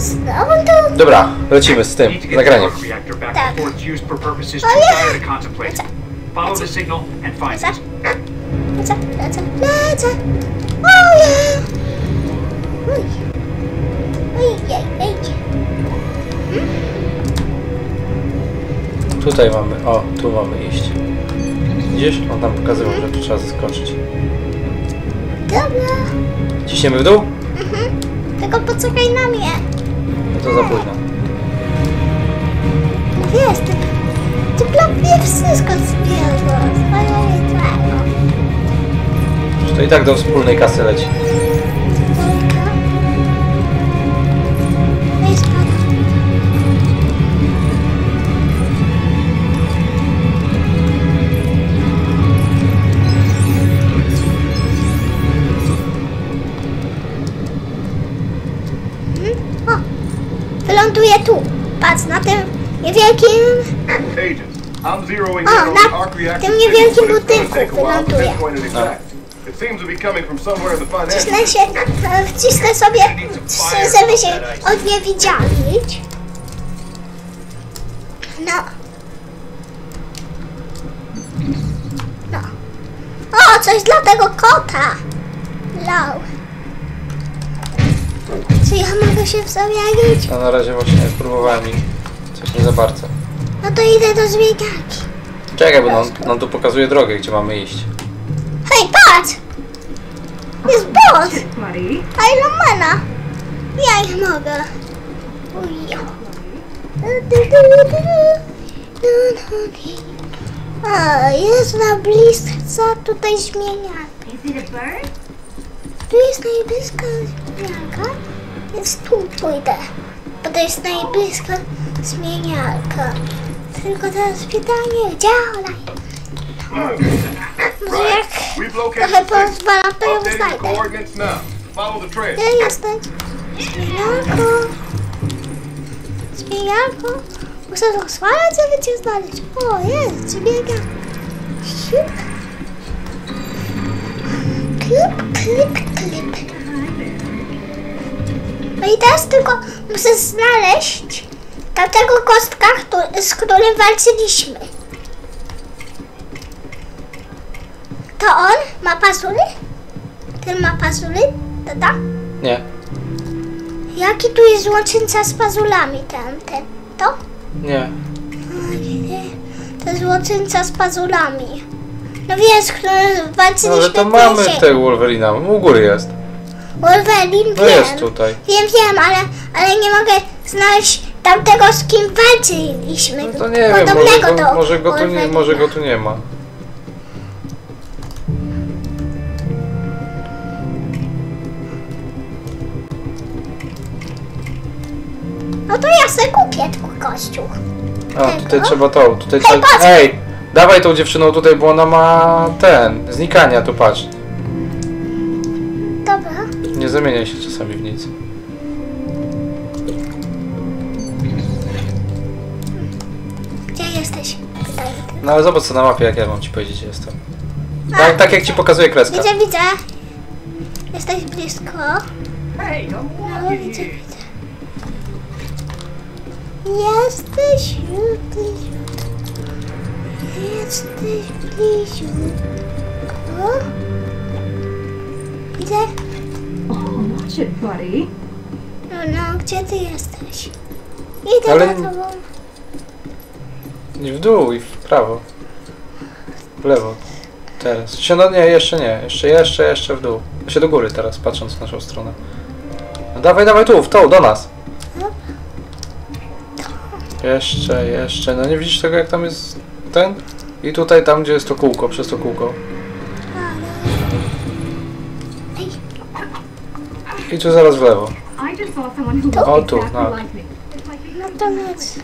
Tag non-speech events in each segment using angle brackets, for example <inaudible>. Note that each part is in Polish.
Znowu tu? Dobra, lecimy z tym to nagraniem. Tak. to contemplate. Lecę. Follow the signal and find it. Lecę, lecę, lecę. Ojej. Uj. Ojej, ej. Tutaj mamy, o, tu mamy iść. Widzisz? On nam pokazywał, że tu trzeba zeskoczyć. Dobra. Ciśniemy w dół? Tylko poczekaj na mnie. To za późno. No wiesz, ty, ty prawie wszystko zbierz, swojego tego. Że to i tak do wspólnej kasy leci. Seems to be coming from somewhere in the financial Wcisnę się, e, wcisnę sobie, żeby się od nie widzieć. No. No. O, coś dla tego kota. Low. Czy ja mogę się wstawiać? A na razie właśnie próbowałem i coś nie za bardzo. No to idę do zmieniarki. Czekaj, bo nam, nam tu pokazuje drogę, gdzie mamy iść. Hej, patrz! Jest boss! Buddy. Ironmana! Ja nie mogę. Ujo. A, jest na blisko tutaj zmieniarka. Is it a bird? Tu jest najbliższa zmieniarka. Więc tu pójdę. Bo to jest najbliższa zmieniarka. Tylko teraz pytanie, gdzie ona? Może jak We've located trochę pozwalam, to ją znajdę. Gdzie jesteś? Zmieniarko. Zmieniarko. Muszę rozwalać, żeby cię znaleźć. O, jest, zmieniarka. Siup. Klip, klip, klip. No i teraz tylko muszę znaleźć tamtego kostka, który, z którym walczyliśmy. To on ma pazury? Ten ma pazury? Tata? Nie, Jaki tu jest złoczyńca z pazurami tamten? To? nie. To jest złoczyńca z pazurami. No wiesz, który No, walczyliśmy ale to mamy tego Wolverina. U góry jest. Wolverine, No wiem. jest tutaj. Wiem, wiem, ale, ale nie mogę znaleźć tamtego, z kim walczyliśmy. No to nie wiem, może go, może, go tu nie, może go tu nie ma. No to ja sobie kupię tu kościół. A, Tego? tutaj trzeba to, tutaj Hej, trzeba... patrz! Ej, dawaj tą dziewczyną tutaj, bo ona ma ten, znikania, tu patrz. Nie zamienia się czasami w nic. Gdzie jesteś? No ale zobacz co na mapie, jak ja mam ci powiedzieć, gdzie jestem. Tak, tak jak ci pokazuje kreska. Widzę, widzę. Jesteś blisko. No, walking widzę, widzę. Jesteś bliziutko. Jesteś bliziutko. Widzę. Watch it, buddy. No, no, gdzie ty jesteś? Idę Ale- za tobą. I w dół, i w prawo. W lewo. Teraz. Się, no nie, jeszcze nie. Jeszcze, jeszcze, jeszcze w dół. Się do góry teraz, patrząc w naszą stronę. No dawaj, dawaj tu, w tą, do nas. Jeszcze, jeszcze. No nie widzisz tego, jak tam jest ten? I tutaj, tam, gdzie jest to kółko, przez to kółko. I tu zaraz w lewo. Looked tu, no. no nic.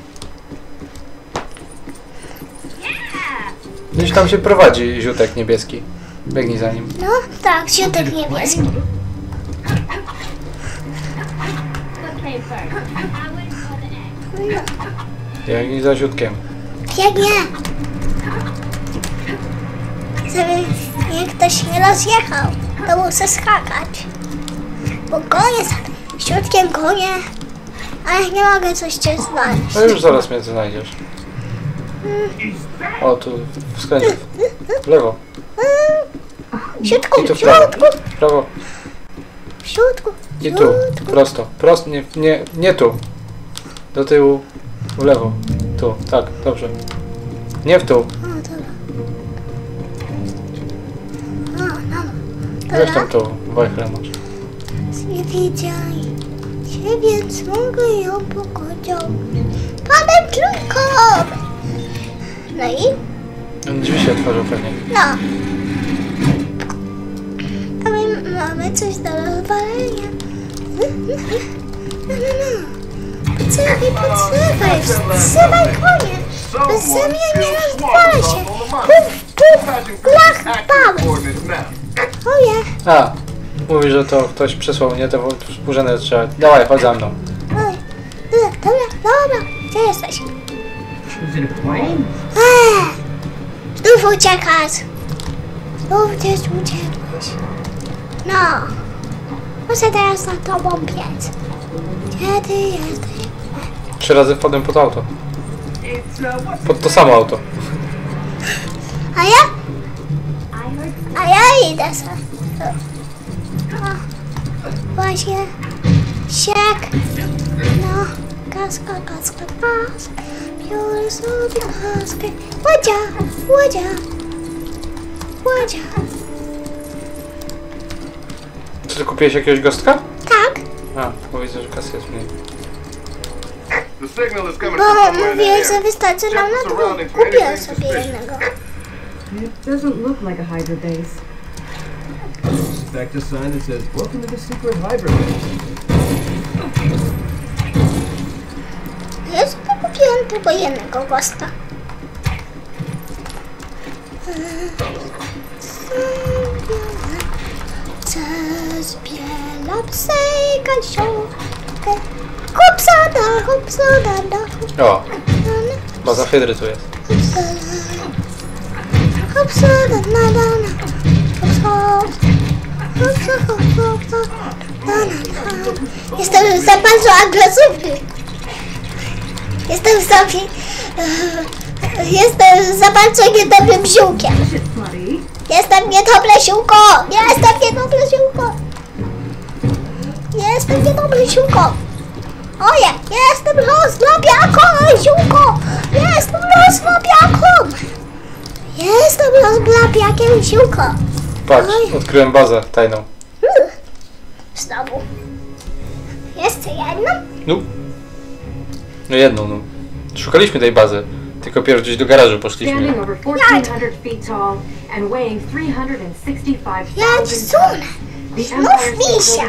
Gdzieś tam się prowadzi ziutek niebieski. Biegnij za nim. No, tak, środek niebieski. Biegnij za ziutkiem. biegnie. Żeby mnie ktoś nie rozjechał, to muszę skakać. Bo za środkiem gonię. A ja nie mogę coś cię znaleźć. No już zaraz mnie znajdziesz. O, tu skręć. W lewo. W środku, I tu w prawo. środku, W prawo. w środku. I tu. Prosto. Prosto. Nie, nie, nie tu. Do tyłu. W lewo. Tu. Tak, dobrze. Nie w tu. Tam tu. Wajchrę masz. Cię, więc mogę ją pogodzić. Panem trójką! No i? Drzwi się otworzą pewnie. No. A my mamy coś do rozwalenia. No, no, no. Podsywaj, podsywaj, wsywaj konie. Bez ziemi nie rozwala się. on Puf, puf, Passing blach, through accurate bały. coordinates now. Oje. A. Mówi, że to ktoś przysłał, nie? To wzburzone trzeba. Dawaj, chodź za mną. Dobra, dobra. Gdzie jesteś? Eee, Znów uciekasz. Znów gdzieś uciekłeś. No. Muszę teraz za tobą biec. Gdzie ty jesteś? Trzy razy wpadłem pod auto. Pod to samo auto. A ja? A ja idę sobie. O, Właśnie. Siek. No. Kaska, kaska, kaska. Biorę sobie kaskę. Łodzia, łodzia. Łodzia. Czy ty kupiłeś jakiegoś gostka? Tak. A, bo widzę, że kasy jest mniej. The signal is coming Bo mówiłeś, że wystarczy nam na to. Kupię sobie jednego. It doesn't look like a Hydra base. Inspect a sign that says, Welcome to the secret Hydra base. Ja sobie kupiłem tylko jednego gosta. Zazbiela psy kasiówkę. Hopsada, hopsada, da, O, hopsada, baza Hydry tu jest. hopsada, na, na, na. Jestem za bardzo agresywny. Jestem za... Jestem za bardzo niedobrym ziółkiem. Jestem niedobre ziółko! Jestem niedobre ziółko! Jestem niedobre ziółko! Oje! Jestem rozlabiaką ziółko! Jestem rozlabiaką! Jestem rozlabiakiem ziółko! Patrz, Oj. odkryłem bazę tajną. Znowu. Jeszcze jedną? No. No jedną, no. Szukaliśmy tej bazy. Tylko pierw gdzieś do garażu poszliśmy. Standing over 1,400 feet tall and weighing 365,000 Ja Znów Empire State misia!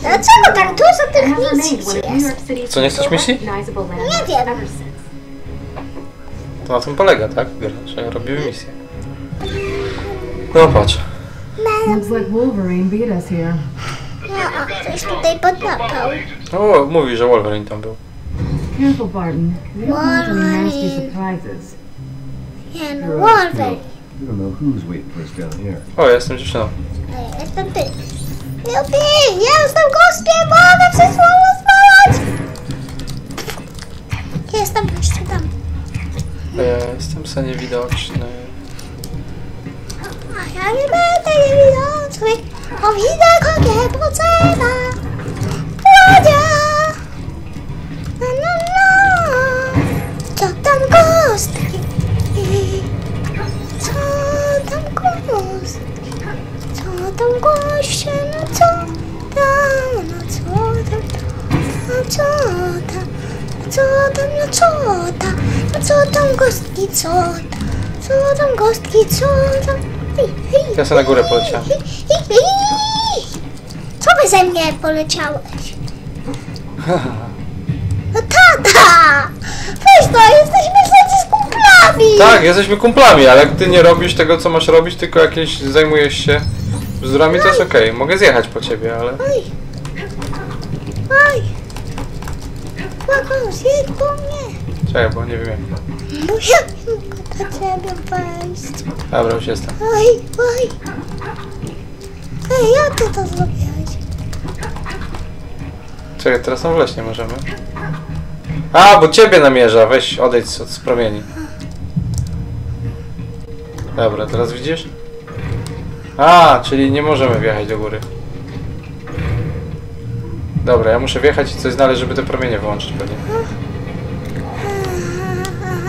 Dlaczego tak 1961 dużo tych New jest? Co, nie chcesz recognizable Nie wiem. To na tym polega, tak? Gra, że robimy misję. No patrz. Looks like Wolverine beat us here. No, coś tutaj podlapał. O, mówi, że Wolverine tam był. Careful, Barton. We don't want any nasty Wolverine. surprises. Nie no, Wolverine. We don't know who's waiting for us down here. O, jestem dziewczyną. Ej, Jestem ty. Jupi! Jestem gościem! Mogę wszystko rozmawiać! Jestem jeszcze tam. E, jestem se niewidoczny. A ja nie będę niewidoczny. O widzę kogie potrzeba. Łodzia! No, no, no. Co tam gostki? Co tam gostki? Co tam goście? No co tam? No co tam? No co tam? No co tam? No co tam? No co tam gostki? Co tam? Co tam gostki? Co tam? Hej, hej, Ja sobie na górę poleciałem. Co by ze mnie poleciałeś? No tata! Weź no, jesteśmy przecież kumplami! Tak, jesteśmy kumplami, ale jak ty nie robisz tego, co masz robić, tylko jakieś zajmujesz się bzdurami, to jest okej. Mogę zjechać po ciebie, ale... Oj! Oj! Błagam, zjedź po mnie! Czekaj, bo nie wiem jak. No ja do ciebie wejść. Dobra, już jestem. Oj, oj! Ej, jak ty to zrobiłeś? Czekaj, teraz na wleś nie możemy. A, bo ciebie namierza. Weź, odejdź od promieni. Dobra, teraz widzisz? A, czyli nie możemy wjechać do góry. Dobra, ja muszę wjechać i coś znaleźć, żeby te promienie wyłączyć pewnie.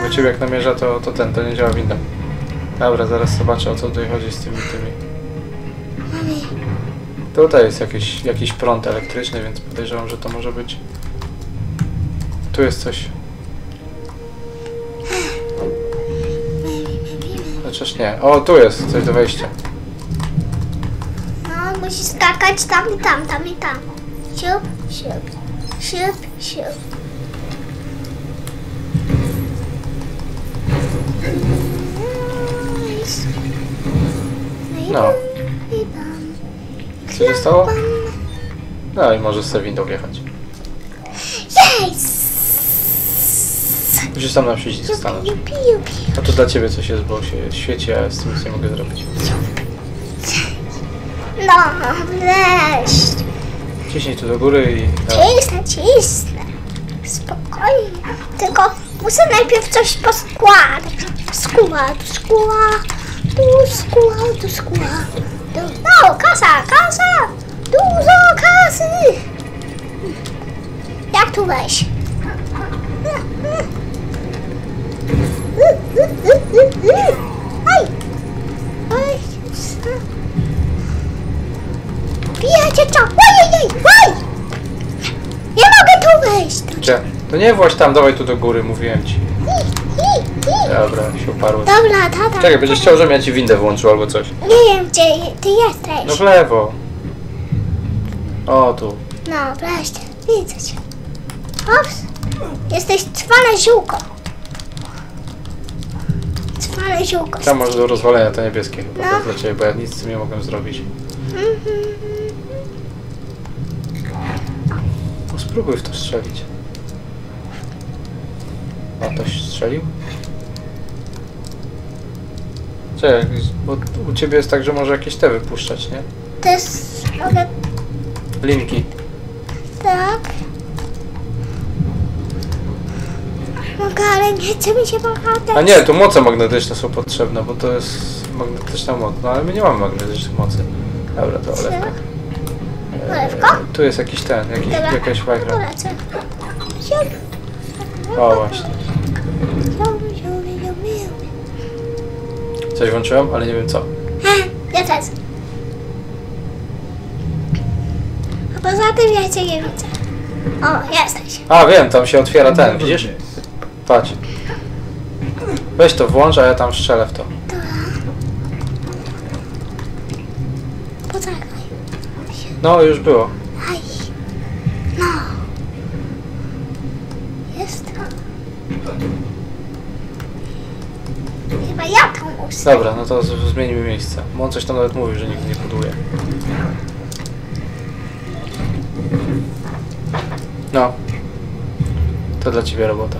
Ciebie jak namierza, to, to ten, to nie działa winda. Dobra, zaraz zobaczę o co tutaj chodzi z tymi tymi. Tutaj jest jakiś, jakiś prąd elektryczny, więc podejrzewam, że to może być. Tu jest coś. Chociaż nie. O, tu jest coś do wejścia. No, musisz skakać tam i tam, tam i tam. Siup, siup, siup, siup. No. Co się stało? No i możesz sobie windą wjechać. Musisz tam na przycisk stanąć. A to dla ciebie coś jest, bo się świeci, a ja z tym nic nie mogę zrobić. No, wreszcie. Ciśnij tu do góry i... No. Cisnę, cisnę. Spokojnie. Tylko muszę najpierw coś poskładać. Tu skóra, tu skóra, tu skóra. Tu... No, kasa, kasa! Dużo kasy! Jak tu wejść? Aj! Aj! Bijecie co? Ojej, oj! Nie mogę tu wejść! To nie właź tam, dawaj tu do góry, mówiłem ci. Dobra, się uparłem. Dobra, tata. Czekaj, będziesz chciał, żebym ja ci windę włączył albo coś. Nie wiem, gdzie ty jesteś. No w lewo. O, tu. No, wreszcie. Widzę cię. Ops. Jesteś cwane ziółko. Cwane ziółko. Tam masz do rozwalenia te niebieskie chyba. No. To jest dla ciebie, bo ja nic z tym nie mogłem zrobić. No spróbuj w to strzelić. A ktoś strzelił? Czekaj, bo u ciebie jest tak, że może jakieś te wypuszczać, nie? To jest... Mogę... Linki. Tak. Mogę, ale nie chce mi się pokazać. A nie, tu moce magnetyczne są potrzebne, bo to jest magnetyczna moc. No ale my nie mamy magnetycznych mocy. Dobra, to lewko. Lewko? Tu jest jakiś ten, jakiś, jakaś fajka. O właśnie. Coś włączyłem, ale nie wiem co. He, Ja też. A poza tym ja cię nie widzę. O, jesteś. A wiem, tam się otwiera ten, widzisz? Patrz. Weź to włącz, a ja tam strzelę w to. Poczekaj. No, już było. Aj. No. Jest. Chyba Dobra, no to zmienimy miejsce. Bo on coś tam nawet mówił, że nigdy nie buduje. No. To dla ciebie robota.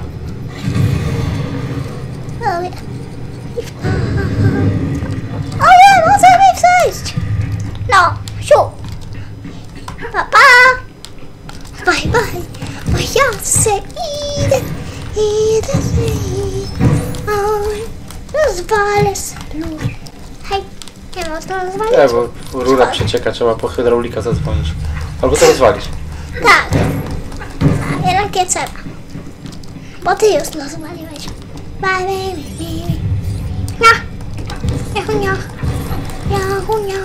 Nie można rozwalić? Nie, bo rura przecieka, trzeba po hydraulika zadzwonić. Albo to rozwalić. Tak. Jednak nie trzeba. Bo ty już rozwaliłeś. Bye, baby, baby. Ja. Jahu, ja. Jahu, ja.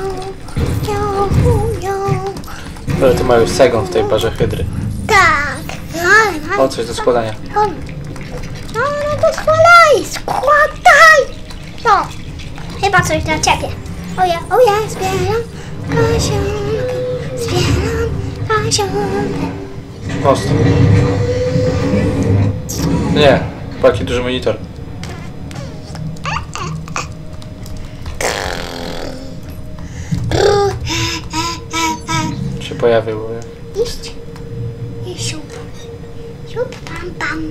Jahu, ja. Ale tu mają segon w tej parze hydry. Tak. Ale, O, coś do składania. On. No, no to składaj, składaj. No. Chyba coś dla ciebie. O ja, o ja zbieram kasionkę, zbieram kasionkę. Most. Nie, taki duży monitor. Się pojawił. Iść. I siup. Siup, pam, pam.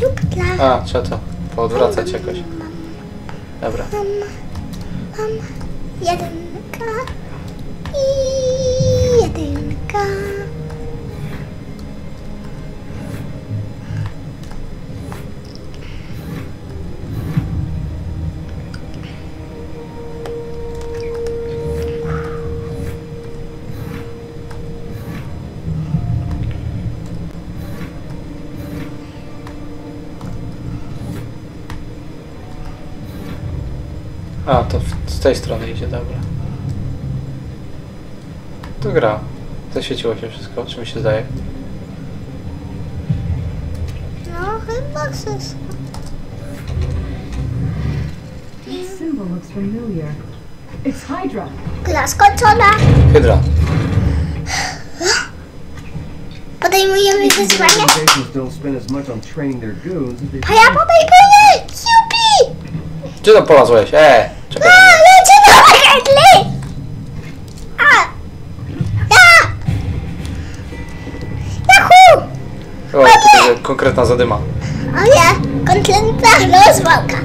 Siup dla A, trzeba to poodwracać jakoś. Dobra. mam. Mam jedynka. I jedynka. Z tej strony idzie, dobra. To gra. Zaświeciło się wszystko, czy mi się zdaje. No, chyba. This symbol looks familiar. It's Hydra. Gra skończona. Hydra. Podejmujemy wyzwanie. A ja podejmuję! Jupi! Gdzie tam polazłeś? E, konkretna zadyma. O ja, konkretna rozwałka.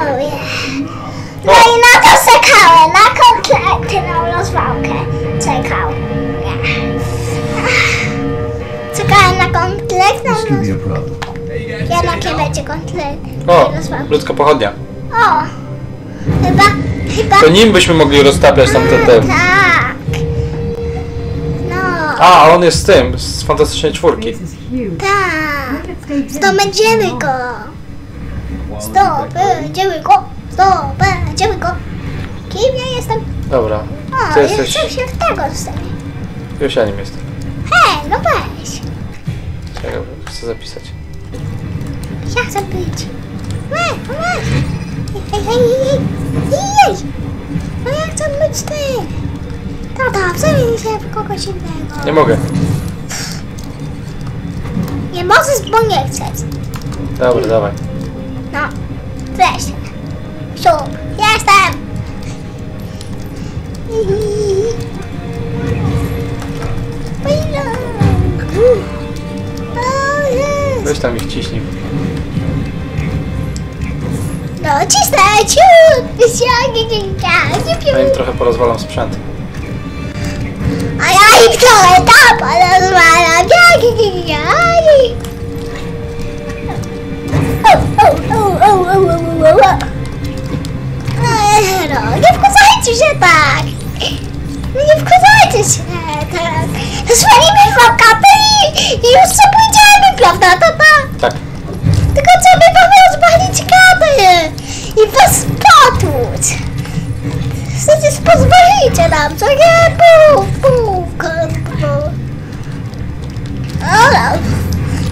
O ja. No i na to czekałem, na konkretną rozwałkę. Czekał. Ja. Czekałem na be rozwałkę. Jednak nie będzie konkretna O, ludzka pochodnia. O! Chyba, chyba... To nim byśmy mogli roztapiać tam te, te... Tak. A, a on jest z tym, z Fantastycznej Czwórki. Tak. Zdobędziemy go. Zdobędziemy go. Zdobędziemy go. Kim ja jestem? Dobra, O, ty ja jesteś... chcę się w tego wstawić. Już ja nim jestem. Hej, no weź. Czekaj, chcę zapisać. Ja chcę być. Weź, no weź. Hej, hej, hej. No ja chcę być tym. Tata, zamień się w kogoś innego. Nie mogę. Nie możesz, bo nie chcesz. Dobra, dawaj. No, wreszcie. Siup, jestem! Weź tam ich ciśnij. No, cisnę! Wysiągnie, Ja im trochę porozwalam sprzęt. Im trochę tam o, o. Ej, No, nie wkurzajcie się tak! No nie wkurzajcie się tak! Zwalimy fakapy i, i już co pójdziemy, prawda, tata? Tak. Tylko trzeba wam rozwalić i was potłuc. Przecież pozwolicie nam, co nie? Bum, bum,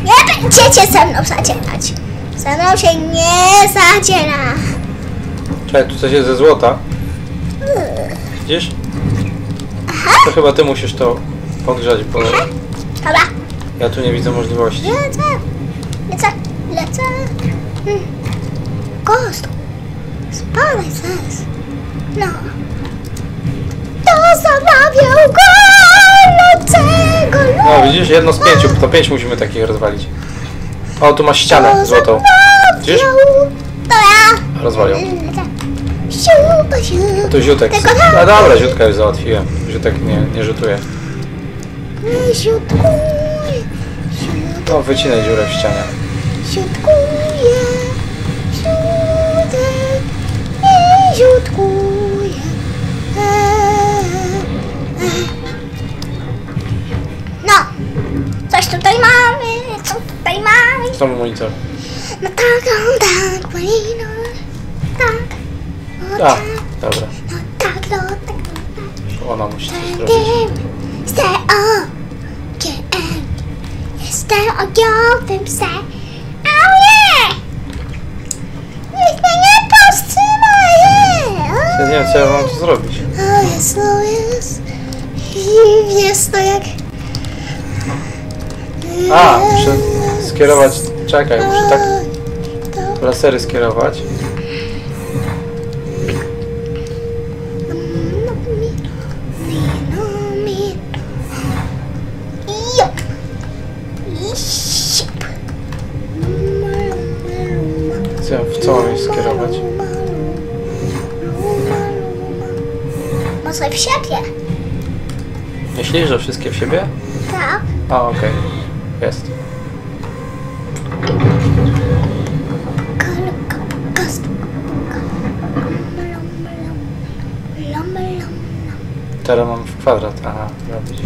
nie będziecie ze mną zadzierać. Ze mną się nie zadziera. Czekaj, tu coś jest ze złota. Widzisz? To chyba ty musisz to podgrzać, bo Dobra, ja tu nie widzę możliwości. lecę, lecę, lecę. Hmm. Gostu, spadaj zaraz. No. To zamawiał go No widzisz, jedno z pięciu, to pięć musimy takich rozwalić. O, tu masz ścianę złotą. Widzisz? Rozwalił. Siupa, siupa. A tu ziutek. No dobra, ziutka już załatwiłem. Ziutek nie, nie rzutuje. No, wycinaj dziurę w ścianie. Coś tutaj mamy, co tutaj mamy? Znowu monitor. No tak, no tak, Marino, tak, no A, tak, dobra. no tak, no tak, no tak. Ona musi coś zrobić. Tym stereo, GM, stereowiowym se. Au nie! Nikt mnie nie powstrzymuje! Ja nie wiem, co ja mam tu zrobić. O jest, o jest. I jest to jak... A, muszę skierować... Czekaj, muszę tak lasery skierować. Co, w co mam je skierować? Może w siebie? Myślisz, że wszystkie w siebie? Tak. A, okej. Jest. Teraz mam w kwadrat. Aha, robić.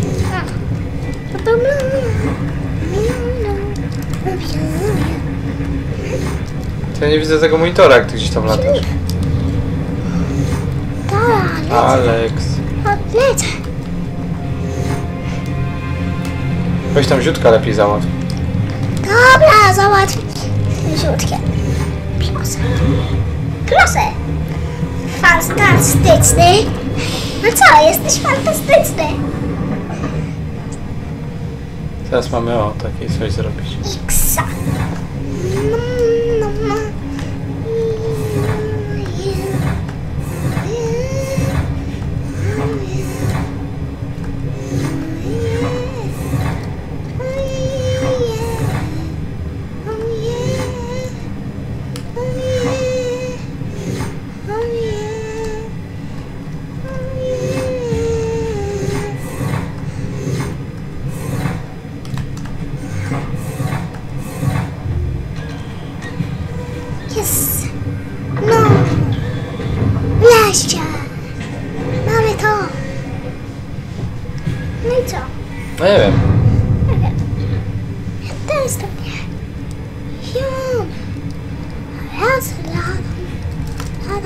To ja nie widzę tego monitora, jak ty gdzieś tam latasz. Alex. O, lecę. Weź tam ziutka lepiej załatw. Dobra, załatw. Żółtkie. Proszę. Proszę. Fantastyczny. No co, jesteś fantastyczny. Teraz mamy o takiej coś zrobić. Iksa.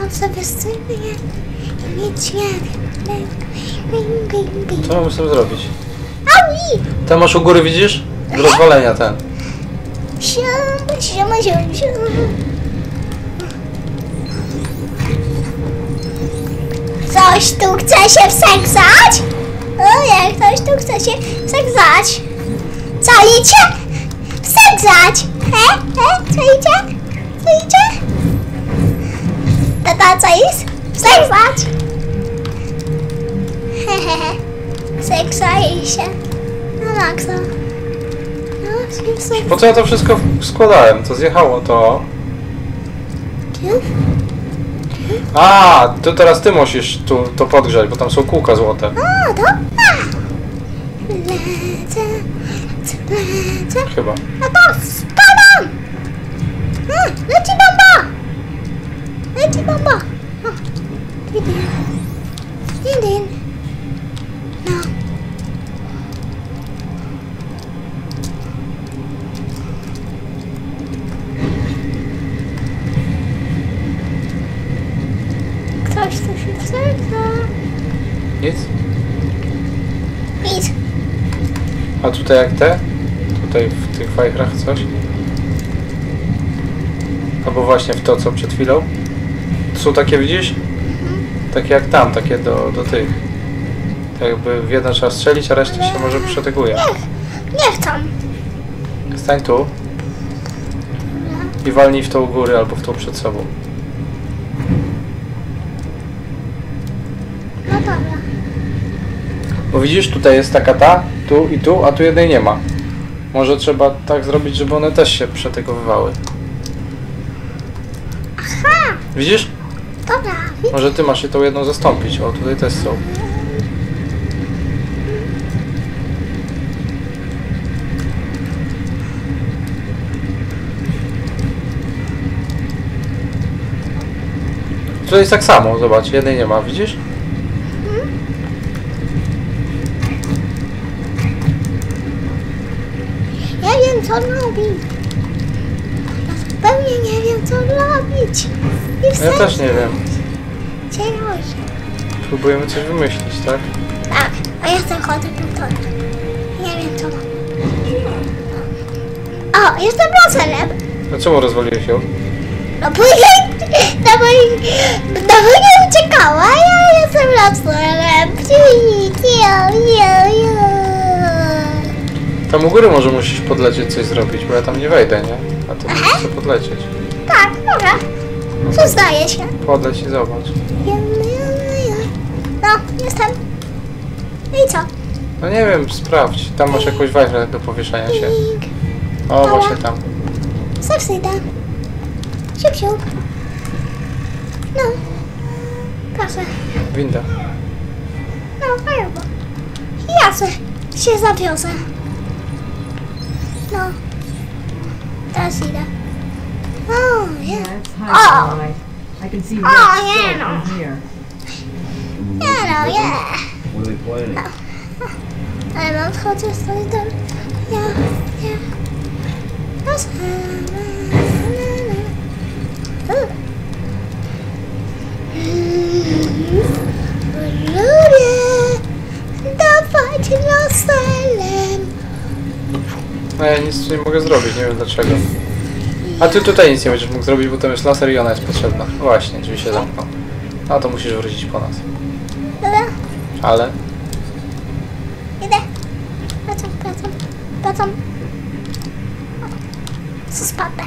Latam sobie sypię. I nie bing, bing. Co mamy z tym zrobić? Aui! Tam masz u góry, widzisz? Do rozwalenia ten. Sium, sium, sium, sium. Coś tu chce się wseksać? O, jak ktoś tu chce się wseksać. Co idzie? Wseksać! He? He? Co idzie? Co co jest? Wseksać! Hehehe. Seksaje się. No maksa. No, się wseksać. Po co ja to wszystko składałem? To zjechało to. A, to teraz ty musisz tu to podgrzać, bo tam są kółka złote. O, dobra. Lecę, lecę. Chyba. No to spadam! O, leci bomba! Leci bomba! O, jeden. Jeden. No. Ktoś tu się wsadza. Nic? Nic. A tutaj jak te? Tutaj w tych fajchrach coś? Albo właśnie w to, co przed chwilą? Są takie, widzisz? Takie jak tam, takie do, do tych. Jakby w jedno trzeba strzelić, a reszta się może przeteguje. Nie, chcę. Stań tu i walnij w tą u góry albo w tą przed sobą. No dobra. Bo widzisz, tutaj jest taka ta, tu i tu, a tu jednej nie ma. Może trzeba tak zrobić, żeby one też się przetegowywały. Aha, Widzisz? Dobra. Może ty masz się tą jedną zastąpić. O, tutaj też są. Tutaj jest tak samo, zobacz, jednej nie ma, widzisz? Ja wiem co robić. Ja zupełnie nie wiem co Ja też nie wiem. Cieluś. Próbujemy coś wymyślić, tak? Tak, a ja chcę chodzę półtora. Nie wiem co mam. O, jestem rozelem. A czemu rozwaliłeś ją? No bo ja, no bo, no bo nie uciekała, ja jestem rozelem. Tam u góry może musisz podlecieć coś zrobić, bo ja tam nie wejdę, nie? A ty musisz sobie podlecieć. Tak, dobra. Przyznaję się. Podleć i zobacz. No, jestem. I co? No nie wiem, sprawdź. Tam masz jakąś wajchę do powieszenia się. O, właśnie tam. Zawsyjdę. Siup, siup. No. Proszę. Winda. No, fajnie. Ja se się zawiozę. No. Teraz idę. O, nie. Yeah, it's high Oh. I can see Oh, red yeah, smoke no. from here. Nie no, nie. What are they planning? Ale mam chodzę z tej strony. Ja, nic nie mogę zrobić, nie wiem dlaczego. A ty tutaj nic nie będziesz mógł zrobić, bo tam jest laser i ona jest potrzebna. Właśnie, drzwi się zamkną. A to musisz wrócić po nas. Dobra, Ale... idę. Wracam, wracam, wracam. Co spadnę.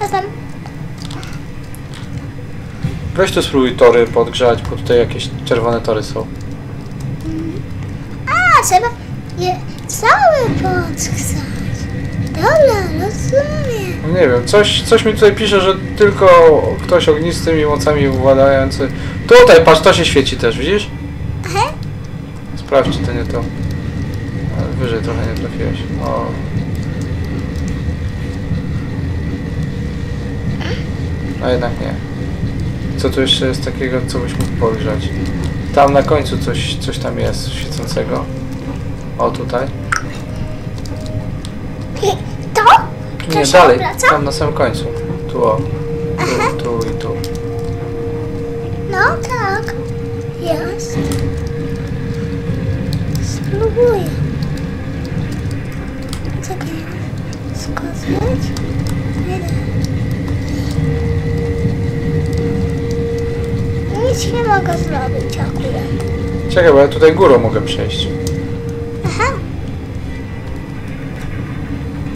Jestem. Weź tu spróbuj tory podgrzać, bo tutaj jakieś czerwone tory są. A, trzeba je całe podskrzać. Dobra, rozumiem. Nie wiem, coś, coś mi tutaj pisze, że tylko ktoś ognistymi mocami władający... Tutaj, patrz, to się świeci też, widzisz? Aha. Sprawdź, czy to nie to. Ale wyżej trochę nie trafiłeś. O. A jednak nie. Co tu jeszcze jest takiego, co byś mógł podgrzać? Tam na końcu coś, coś tam jest świecącego. O, tutaj. I To? Nie, się dalej. obraca? Tam na samym końcu. Tu o. Aha. Tu, tu i tu. No tak. Jest. Spróbuję. Czekaj. Skoczyć? Nie da. Nic nie mogę zrobić akurat. Czekaj, bo ja tutaj górą mogę przejść.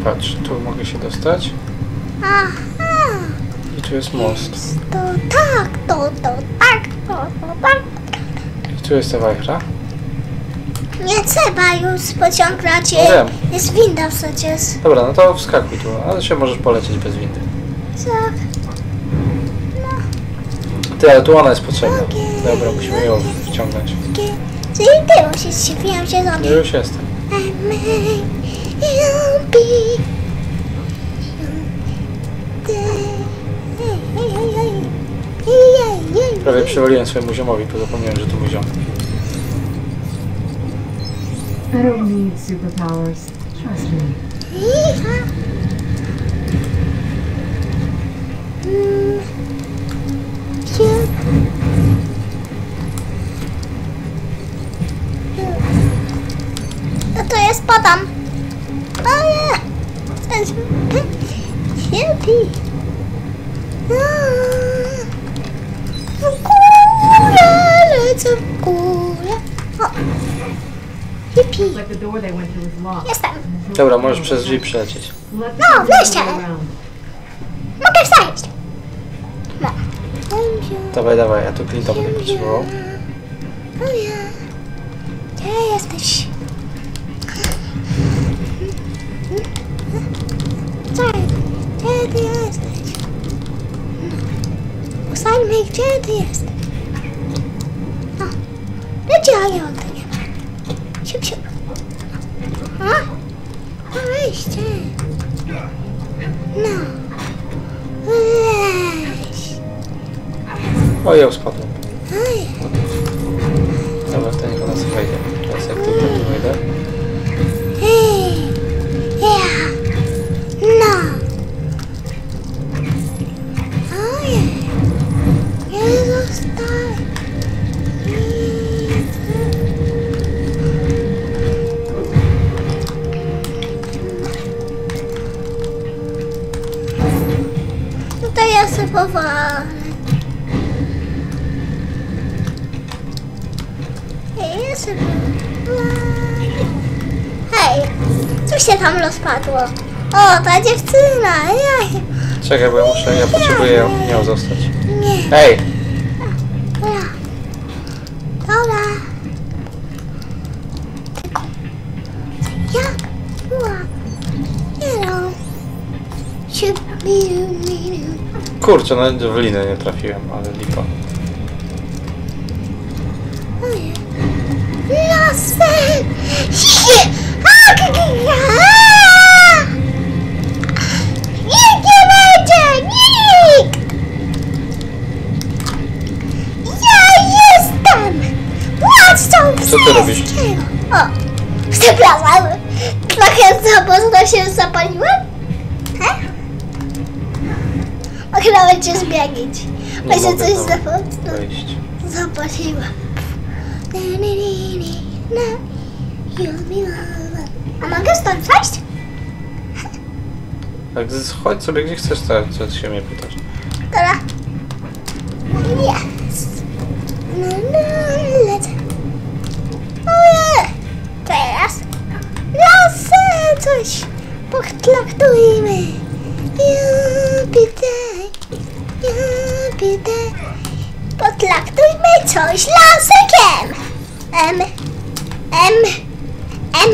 Patrz, tu mogę się dostać. Aha. I tu jest most. To tak, to, to tak, to, to tak. I tu jest ta wajchra. Nie trzeba już pociągać. No wiem. Jest winda przecież. Dobra, no to wskakuj tu, ale się możesz polecieć bez windy. Tak. Ty, ale tu ona jest potrzebna. Dobra, musimy ją wciągnąć. Czyli ty musisz się wiem się No zrobić. już jestem. Prawie przywaliłem swojemu ziomowi, bo zapomniałem, że to mój ziom. I don't need superpowers. Trust me. No to jest potem. O nie! Cierpi. W górę, lecę w górę. O! Locked. Jestem. Dobra, możesz przez drzwi przelecieć. No, around. Mogę wstać. No. Dawaj, dawaj, ja tu Clinton będę potrzebował. O ja. Gdzie jesteś? Ustalmy, gdzie ty jesteś. No. Gdzie ja nie mam nie ma. Siup, siup. A? No weźcie. No. Weź. O, ja spadłem. Ja sobie powolę. Hej, ja sobie. Hej, co się tam rozpadło? O, ta dziewczyna, ja Czekaj, bo ja muszę, ja potrzebuję ją, nią zostać. nie, Ej! Kurczę, no w linę nie trafiłem, ale lipa. Lasem! Nikt nie będzie! Nikt! Ja jestem! Władcą Co ty robisz? O! Przepraszam! Trochę za mocno się zapaliłem? No mogę nawet cię zmienić. Bo się coś zapomniał. Zapaliła. A mogę stąd wejść? Tak, chodź sobie gdzie chcesz, tak, co, co się mnie pytasz. Dobra. Yes. No, no, lecę. Teraz. Lasy coś. Poklaktujmy. Ja pytam. Potraktujmy coś lasekiem. M, M, M.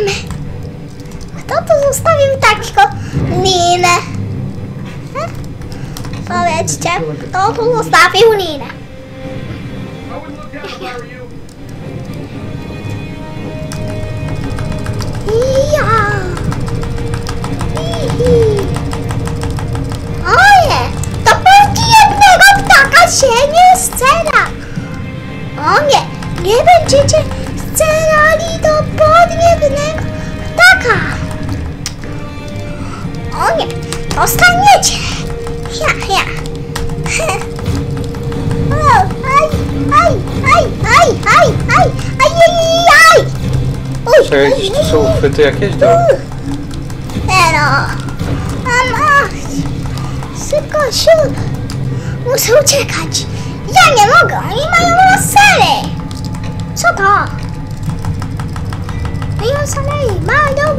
Kto tu zostawił taką linę? He? Powiedzcie, kto tu zostawił linę? Wouldn't ptaka się nie scera. O nie, nie będziecie scerali do podniebnego ptaka. O nie, dostaniecie. Ja, ja. <laughs> O, aj, aj, aj, aj, aj, aj, aj, aj, aj. Uj, Czekaj, gdzieś tu są uchwyty jakieś? Do... Ero! Mama! Szybko, siu! Muszę uciekać! Ja nie mogę! Oni mają lasery! Co to? Mają lasery! Mają!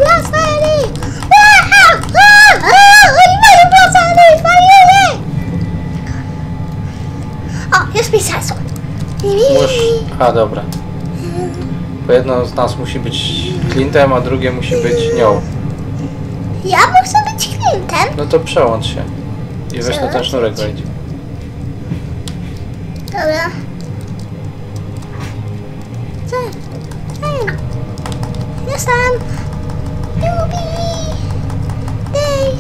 A! Oni mają lasery! Fajnie! O, już mi sensu! Musz... A, dobra. Bo jedno z nas musi być Clintem, a drugie musi być nią. Ja bym chcę być Clintem. No to przełącz się. I weź na ten sznurek wejdź. Dobra. Co? Ej. Jestem. Jubi. Dej.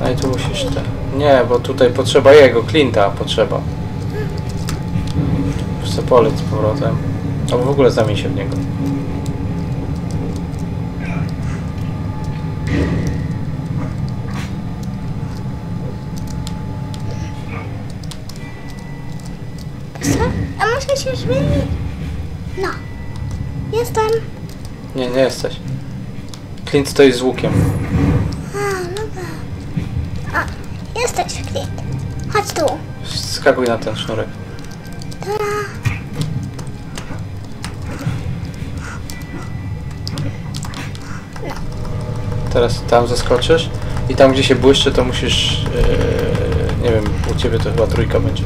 No i tu musisz te... Nie, bo tutaj potrzeba jego, Clint'a potrzeba. Chcę polec z powrotem. Albo w ogóle zamień się w niego. Co? A muszę się zmienić. No. Jestem. Nie, nie jesteś. Clint stoi z łukiem. A, dobra. A, jesteś Clint. Chodź tu. Skakuj na ten sznurek. Dobra. Teraz tam zaskoczysz i tam gdzie się błyszczy to musisz... Yy, nie wiem, u ciebie to chyba trójka będzie.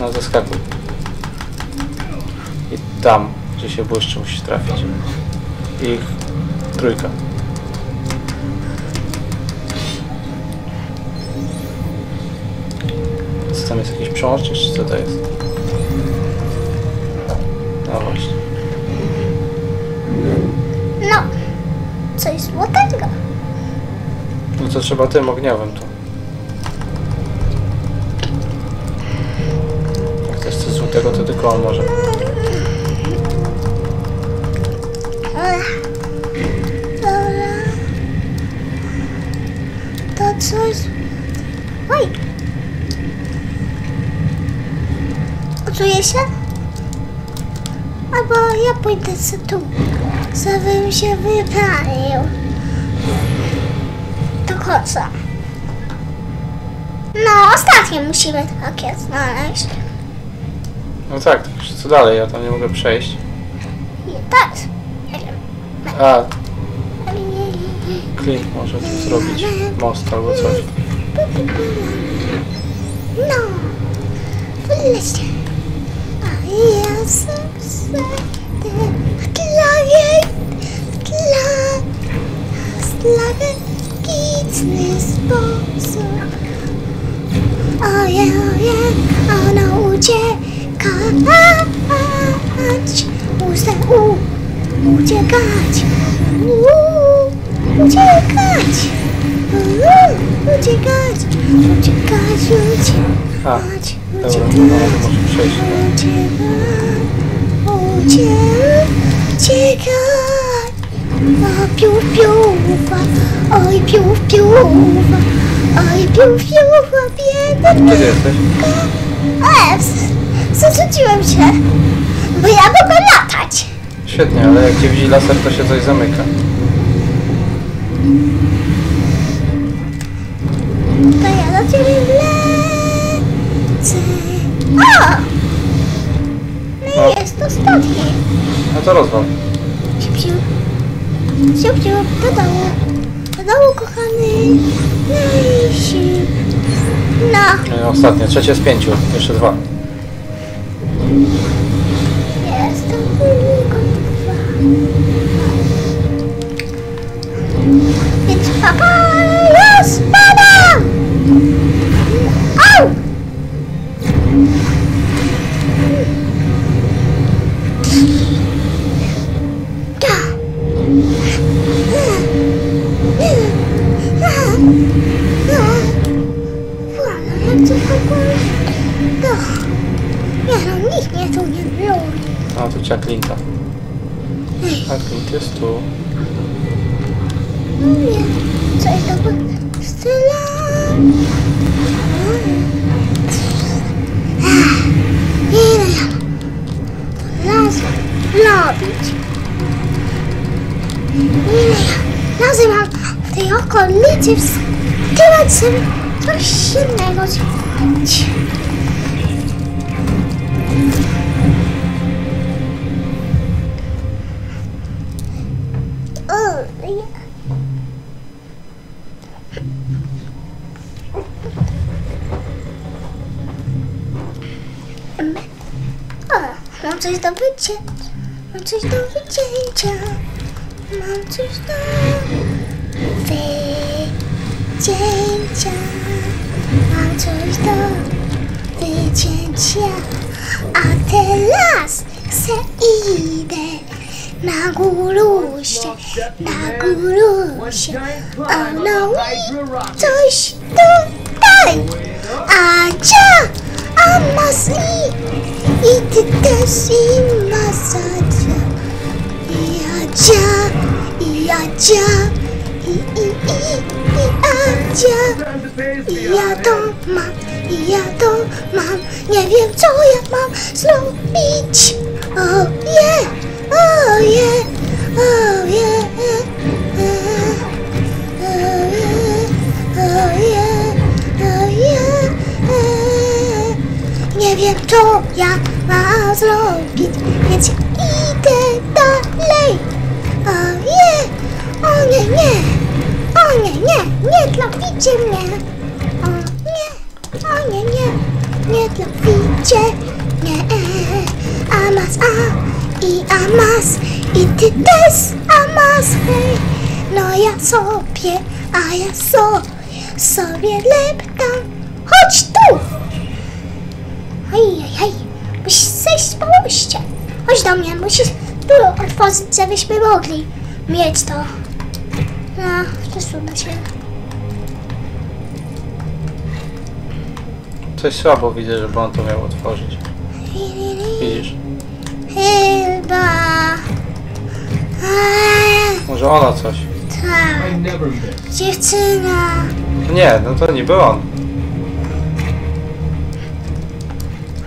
No zaskakuj. I tam gdzie się błyszczy musisz trafić. I trójka. Co tam jest jakiś przełącznik czy co to jest? No właśnie. No. Coś złotego. No to trzeba tym ogniowym tu. Jak coś złotego, to tylko on może. Sobie tu, żebym się wypalił. Do koca. No, ostatnie musimy takie znaleźć. No tak, tylko co dalej? Ja tam nie mogę przejść. Tak. Nie wiem. A, <laughs> Clint może tu zrobić most albo coś. No, wylecie. A ja sobie tla, tlaję kicny sposób. Ojej, ojej, ona uciekać, muszę u, uciekać, u, uciekać, u, uciekać, uciekać, uciekać, dobra, uciekać. Przejść. Uciekaj, a piu piuwa, oj piu piuwa, oj Gdzie ty biedny jesteś? S, zarzuciłem się. Bo ja mogę latać. Świetnie, ale jak cię widzi laser, to się coś zamyka. Rozwal. Siup, siup. Siup, siup. Do dołu. Do dołu, kochany. No i siup. No. Ostatnie, trzecie z pięciu. Jeszcze dwa. Jest to tylko dwa. Więc papa, A tu cię Clinta. A Clint jest tu. Mówię, coś do styla. Ile ja raz robić? Razy mam w tej okolicy wstywać sobie coś innego O, mam coś do wycięcia. Mam coś do wycięcia. Mam coś do wycięcia. Mam coś do wycięcia. A teraz se idę na górusie, na górusie. O no i coś tutaj. A cia, a mas i, i ty też i masacia. I cia, i cia, i i i, i I ja to mam, i ja to mam, nie wiem co ja mam zrobić. O je, Nie wiem co ja mam zrobić, więc idę dalej. O je, o nie, nie, o nie, nie, nie traficie mnie. O nie, o nie, nie, nie traficie mnie. Amas, a i amas, i ty też amas, hej. No ja sobie, a ja sobie, sobie leptam. Chodź tu! Hej, hej, musisz zejść z pomoście. Chodź do mnie, musisz tu otworzyć, żebyśmy mogli mieć to. No, przesunę się. Coś słabo widzę, żeby on to miał otworzyć. Widzisz? Chyba. Eee, Może ona coś. tak, dziewczyna. Nie, no to niby on.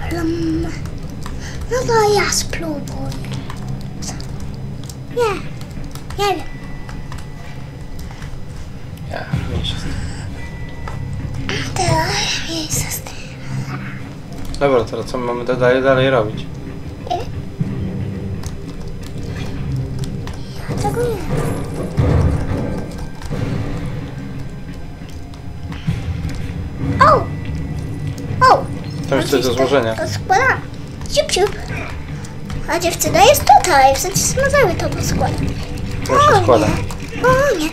Hmm. No to ja spróbuję. Nie, nie wiem. Ja, mniejsza z tym. Teraz miejsce z tym. Dobra, teraz co mamy dalej, dalej robić? Coś do złożenia. Składam. Siup, siup. A dziewczyna jest tutaj, w sensie smazały to poskładam. Proszę, składam. O nie.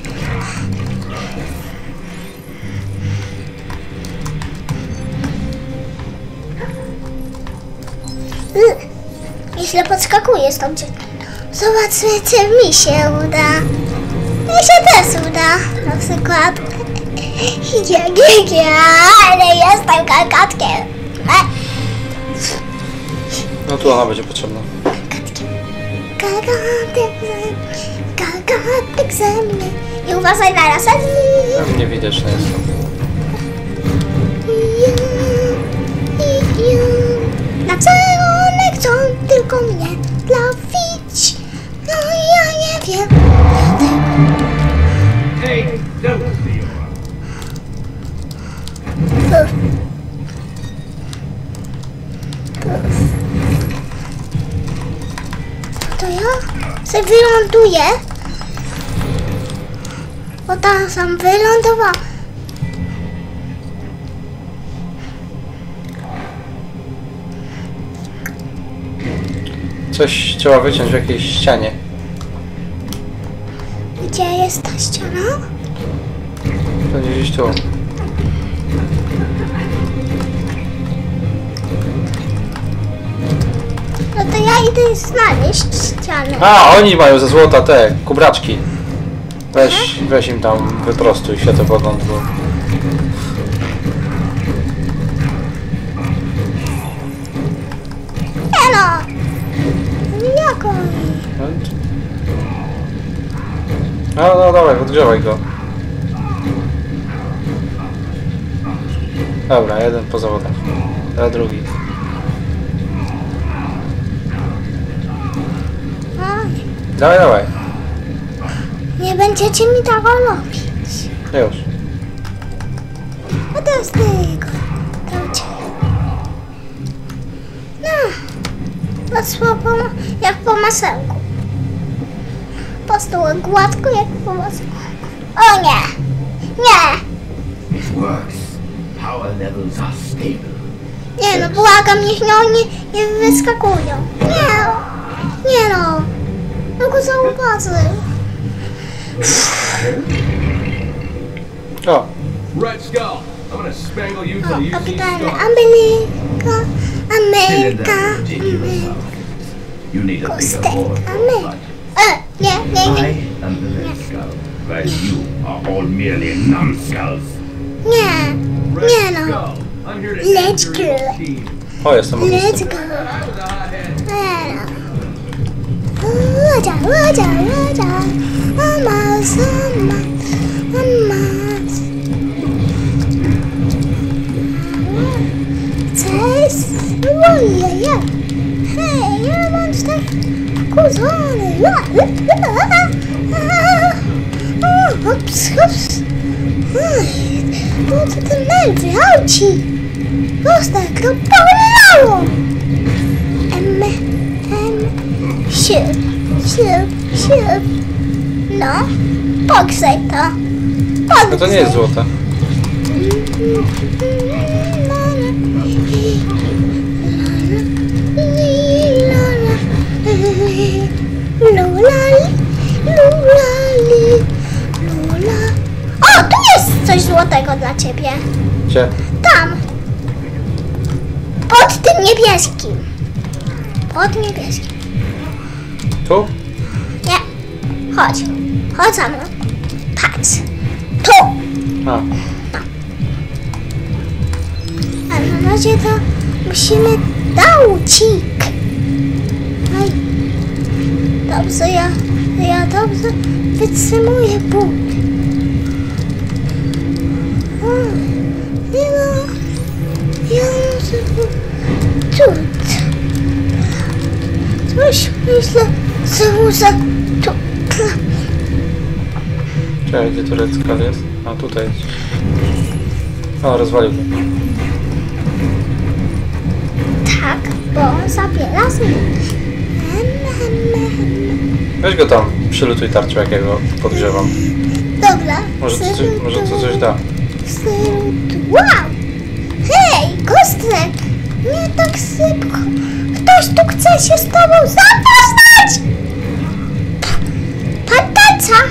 Y, Źle podskakuje stąd. Zobaczmy, czy mi się uda. Mi się też uda. Na przykład. <laughs> Gie, gie, gie, ale jestem kakatkiem. No tu ona będzie potrzebna. Gagatek ze mnie, gagatek ze mnie. I uważaj na laserki. Tam jest. I ja. Na że one chcą tylko mnie trafić. No ja nie wiem, Hey, se wyląduję. Bo tam sam wylądowała. Coś trzeba wyciąć w jakiejś ścianie. Gdzie jest ta ściana? To gdzieś tu. Idę znaleźć ścianę. A, oni mają ze złota te kubraczki. Weź, weź im tam wyprostuj światopogląd, bo... Nie no! Jak oni? No, no dawaj, podgrzewaj go. Dobra, jeden po zawodach. A drugi. Dawaj, dawaj. nie będziecie mi tego robić. Już. A to jest tego. Tam cię. No. No po, jak po masełku. Po prostu gładko jak po masełku. O nie! Nie! It works. Power levels are stable. Nie no, błagam, niech nie oni nie wyskakują. Nie! Nie no! No go zauważył. O, Red Skull, I'm gonna spangle you till O, you see kapitanie stars. Ameryka, Fill in Ameryka, that ridiculous Ameryka. stuff. You need a bigger Kostek, board for Ameryka. your budget. E, nie, nie, nie, I am the Red Skull, while you are all merely numbskulls. nie, Red nie no. Skull, I'm here to Let's end your go. team. o jestem Let's ognisty. go. I was a hothead. Nie no. Łodzia, łodzia, łodzia. Amas, amas, amas. Cześć. Ojej, hej, ja mam tak kurzony. Hops, hops. Oj, no to ten nerwy, auci. Kostek, to polało. M, M, siup, siup, siup. No, poksaj to. No to nie jest złote. Lulali, lulali, lula. O, tu jest coś złotego dla ciebie. Gdzie? Tam. Pod tym niebieskim. Pod niebieskim. Tu? Nie. Chodź. Chodź za mną. Patrz. Tu. A, A na razie to musimy daucik. Oj. Dobrze, ja, ja dobrze wytrzymuję ból. Nie no. Ja muszę tu. Coś myślę, muszę tu. czekaj, gdzie tu Red Skull jest? A, tutaj. O, rozwalił go. Tak, bo on zabiera z nim. Hem, hem, hem. Weź go tam, przylutuj tarczą, jak ja go podgrzewam. Dobra. Może to, coś, może to coś da. Wow! Hej, Kostek! Nie tak szybko. Ktoś tu chce się z tobą zapoznać! Pataca!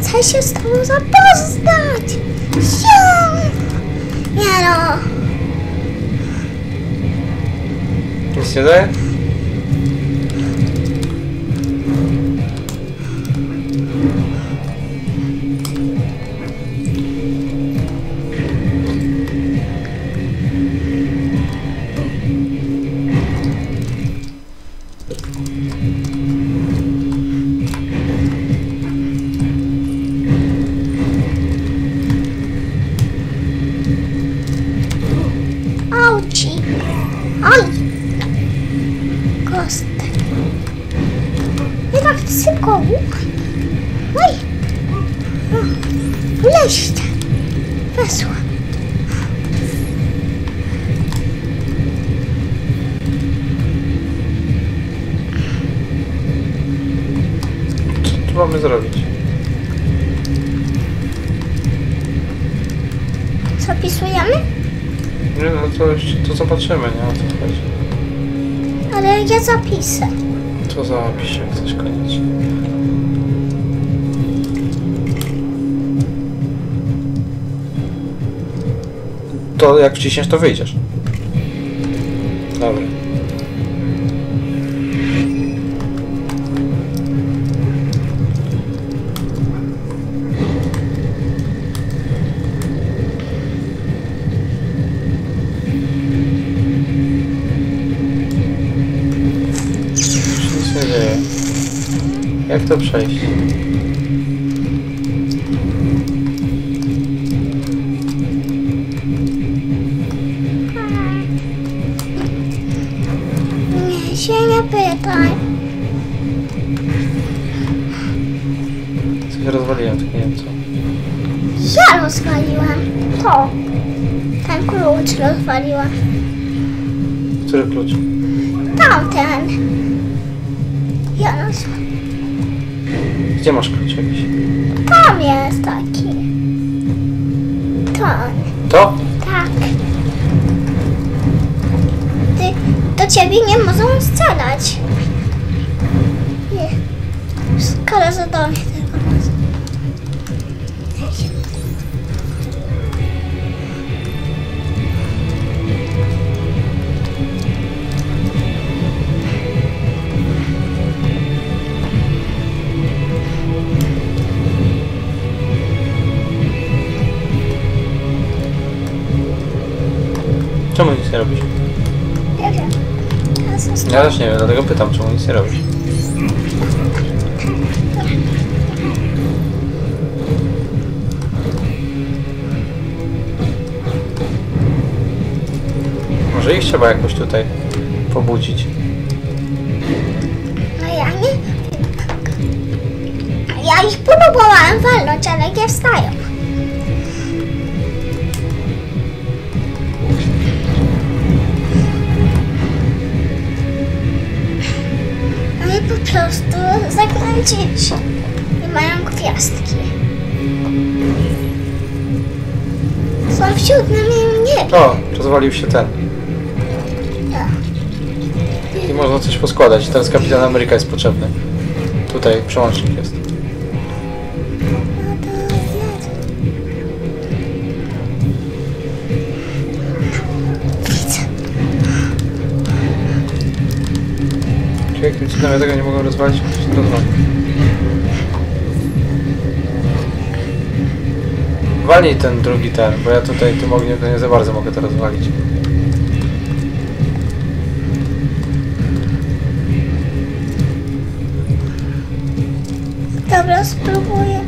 Chce się z tobą zapoznać! Siu! No. Nic nie daje? Jak wciśniesz to wyjdziesz. Dobra. Jak to przejść? Rozwaliłam. To. Ten klucz rozwaliłam. Który klucz? Tamten. Ja rozwaliłam. Gdzie masz klucz jakiś? Tam jest taki. Ten. To? Tak. Ty, do ciebie nie mogą strzelać. Nie. Skoro za do robisz? Nie wiem. Ja też nie wiem, dlatego pytam, czemu nic nie robisz. Może ich trzeba jakoś tutaj pobudzić. No ja nie. Ja ich próbowałam walnąć, ale nie wstają. Po prostu zakręcić. I mają gwiazdki. Są w siódmym niebie. O, rozwalił się ten. I można coś poskładać. Teraz Kapitan Ameryka jest potrzebny. Tutaj przełącznik jest. Cudem ja tego nie mogę rozwalić? Rozwali. Walnij ten drugi ten, bo ja tutaj tym ogniem to nie za bardzo mogę to rozwalić. Dobra, spróbuję.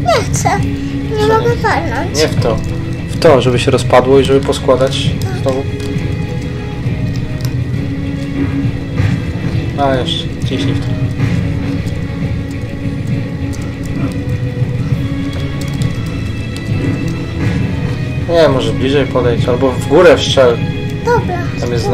Nie chcę. Nie mogę walnąć. Nie w to. W to, żeby się rozpadło i żeby poskładać znowu. A jeszcze, ciśnij w to. Nie, może bliżej podejść, albo w górę strzel. Dobra. Tam jest